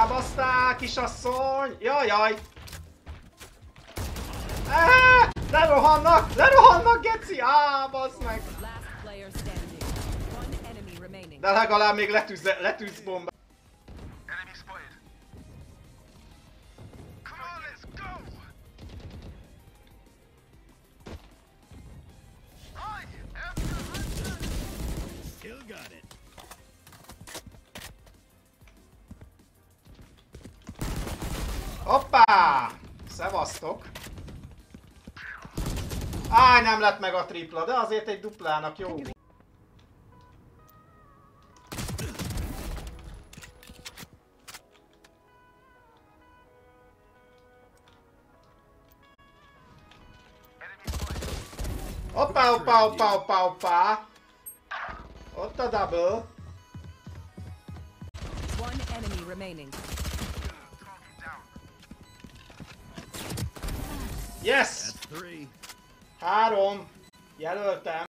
Elbaszták, kisasszony! Jajjaj! Eee, lerohannak! Lerohannak, geci! Á, bazd meg! De legalább még letűz, letűz bomba. Still got it. Hoppá! Szevasztok! Áj, nem lett meg a tripla, de azért egy duplának jó. Hoppá, hoppá, hoppá, hoppá, hoppá! Ott a double. One enemy remaining. Yes! Három. Jelöltem.